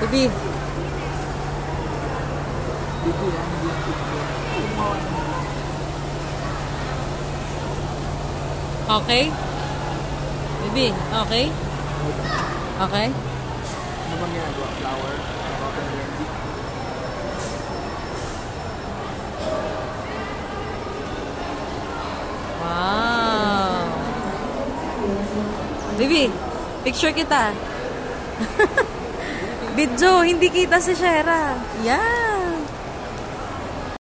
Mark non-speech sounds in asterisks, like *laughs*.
Hindi yung picture. Okay? Baby, okay? Okay? Ano bang ginagawa? Flower? Wow. Baby, picture kita. *laughs* Video, hindi kita si Shera. Yeah!